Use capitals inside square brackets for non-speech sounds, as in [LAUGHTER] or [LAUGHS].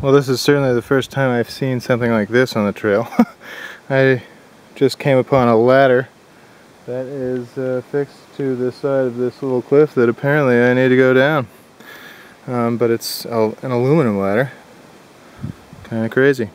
Well, this is certainly the first time I've seen something like this on the trail. [LAUGHS] I just came upon a ladder that is uh, fixed to the side of this little cliff that apparently I need to go down. Um, but it's an aluminum ladder. Kind of crazy.